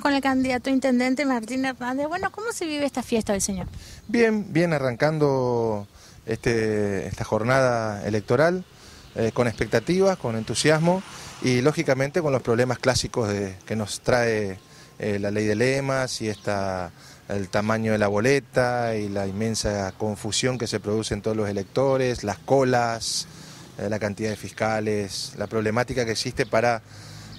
Con el candidato intendente Martín Hernández. Bueno, ¿cómo se vive esta fiesta señor? Bien, bien arrancando este, esta jornada electoral eh, con expectativas, con entusiasmo y lógicamente con los problemas clásicos que nos trae eh, la ley de lemas y esta, el tamaño de la boleta y la inmensa confusión que se produce en todos los electores, las colas, eh, la cantidad de fiscales, la problemática que existe para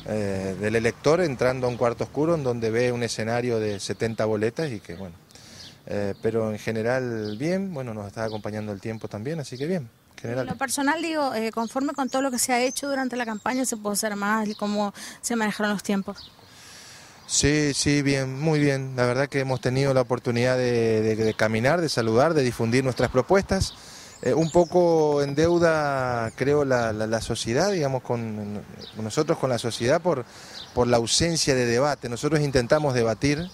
eh, del elector entrando a un cuarto oscuro en donde ve un escenario de 70 boletas y que bueno, eh, pero en general bien, bueno, nos está acompañando el tiempo también, así que bien. En general. En lo personal, digo, eh, conforme con todo lo que se ha hecho durante la campaña, ¿se puede hacer más y cómo se manejaron los tiempos? Sí, sí, bien, muy bien. La verdad que hemos tenido la oportunidad de, de- de caminar, de saludar, de difundir nuestras propuestas. Eh, un poco en deuda, creo, la, sociedad, digamos, con nosotros con la sociedad por, por la ausencia de debate. Nosotros intentamos debatir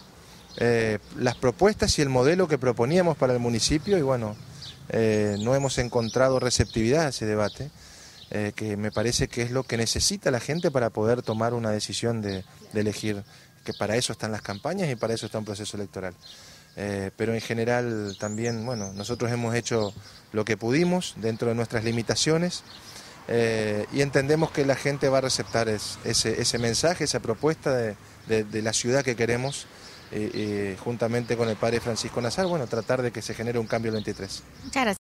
eh, las propuestas y el modelo que proponíamos para el municipio y bueno, eh, no hemos encontrado receptividad a ese debate, que me parece que es lo que necesita la gente para poder tomar una decisión de, de elegir, que para eso están las campañas y para eso está un proceso electoral. Eh, pero en general también, bueno, nosotros hemos hecho lo que pudimos dentro de nuestras limitaciones eh, y entendemos que la gente va a receptar es- ese, ese mensaje, esa propuesta de, de- la ciudad que queremos, eh, juntamente con el padre Francisco Nazar, bueno, tratar de que se genere un cambio el 23. Muchas gracias.